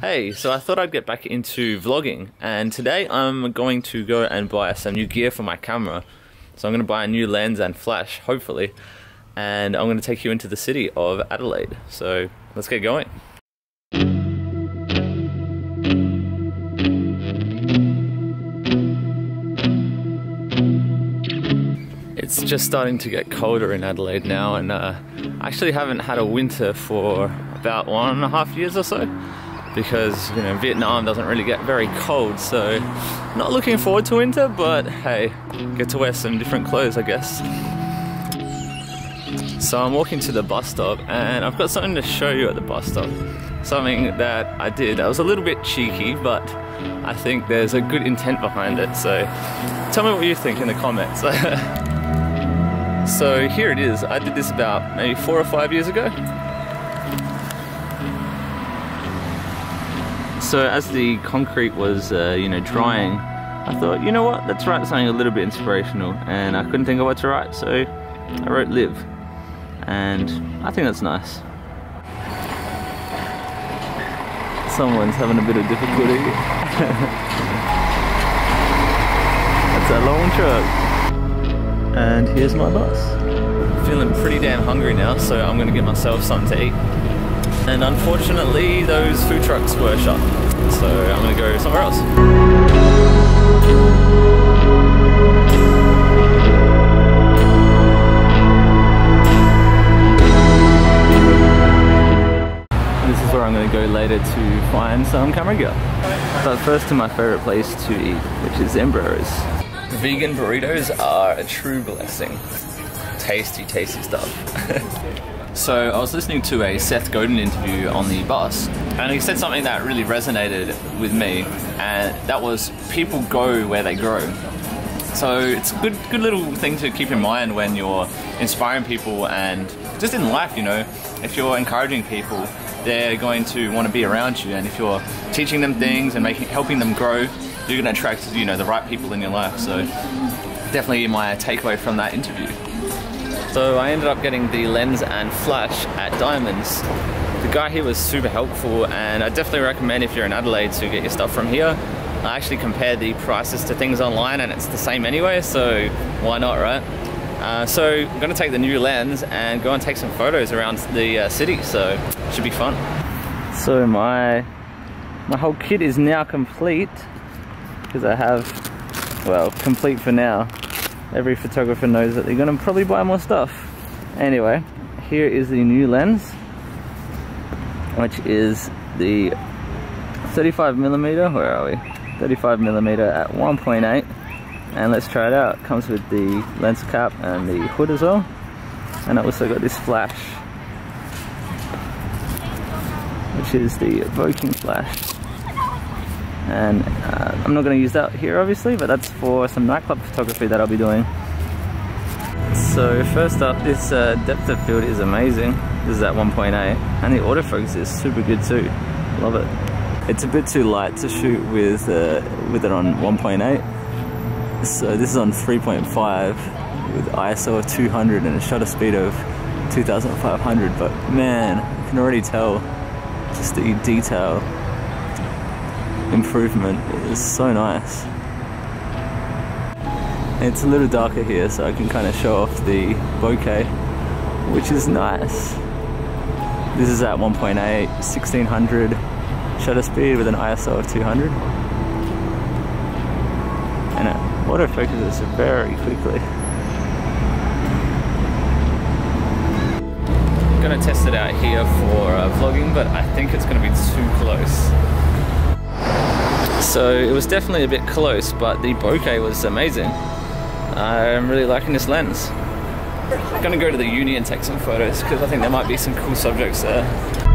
Hey, so I thought I'd get back into vlogging, and today I'm going to go and buy some new gear for my camera. So I'm going to buy a new lens and flash, hopefully, and I'm going to take you into the city of Adelaide. So let's get going. It's just starting to get colder in Adelaide now, and uh, I actually haven't had a winter for about one and a half years or so because you know Vietnam doesn't really get very cold so not looking forward to winter but hey get to wear some different clothes I guess. So I'm walking to the bus stop and I've got something to show you at the bus stop. Something that I did that was a little bit cheeky but I think there's a good intent behind it so tell me what you think in the comments. So here it is. I did this about maybe four or five years ago So as the concrete was, uh, you know, drying, I thought, you know what, let's write something a little bit inspirational. And I couldn't think of what to write, so I wrote live. And I think that's nice. Someone's having a bit of difficulty. that's a long truck. And here's my bus. Feeling pretty damn hungry now, so I'm gonna get myself something to eat and unfortunately those food trucks were shut. So I'm gonna go somewhere else. This is where I'm gonna go later to find some camera gear but first to my favorite place to eat which is Zambrero's vegan burritos are a true blessing. Tasty tasty stuff So I was listening to a Seth Godin interview on the bus, and he said something that really resonated with me, and that was people go where they grow. So it's a good, good little thing to keep in mind when you're inspiring people and just in life, you know, if you're encouraging people, they're going to want to be around you, and if you're teaching them things and making, helping them grow, you're going to attract, you know, the right people in your life. So definitely my takeaway from that interview. So I ended up getting the lens and flash at Diamonds. The guy here was super helpful and I definitely recommend if you're in Adelaide to get your stuff from here. I actually compared the prices to things online and it's the same anyway, so why not, right? Uh, so I'm gonna take the new lens and go and take some photos around the uh, city, so it should be fun. So my, my whole kit is now complete because I have, well, complete for now every photographer knows that they're gonna probably buy more stuff. Anyway, here is the new lens, which is the 35 millimeter, where are we? 35 millimeter at 1.8. And let's try it out. It comes with the lens cap and the hood as well. And I also got this flash, which is the Evoking flash and uh, I'm not going to use that here obviously but that's for some nightclub photography that I'll be doing. So first up this uh, depth of field is amazing. This is at 1.8 and the autofocus is super good too. Love it. It's a bit too light to shoot with uh, with it on 1.8 so this is on 3.5 with ISO of 200 and a shutter speed of 2500 but man you can already tell just the detail improvement It's so nice. It's a little darker here so I can kind of show off the bokeh, which is nice. This is at 1.8, 1600 shutter speed with an ISO of 200. And it autofocuses very quickly. I'm gonna test it out here for uh, vlogging, but I think it's gonna be too. So it was definitely a bit close, but the bokeh was amazing. I'm really liking this lens. I'm gonna go to the uni and take some photos because I think there might be some cool subjects there.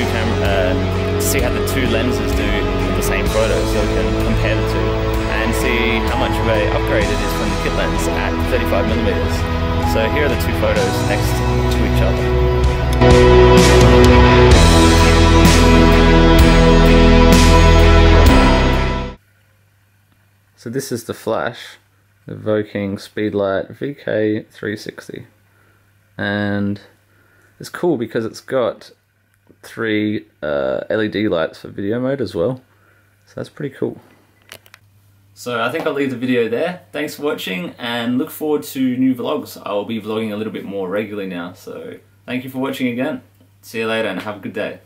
two camera uh, to see how the two lenses do the same photo, so we can compare the two and see how much of a upgrade it is from the kit lens at 35 millimeters. So here are the two photos next to each other. So this is the flash, evoking Speedlight VK360. And it's cool because it's got three uh, LED lights for video mode as well. So that's pretty cool. So I think I'll leave the video there. Thanks for watching and look forward to new vlogs. I will be vlogging a little bit more regularly now. So thank you for watching again. See you later and have a good day.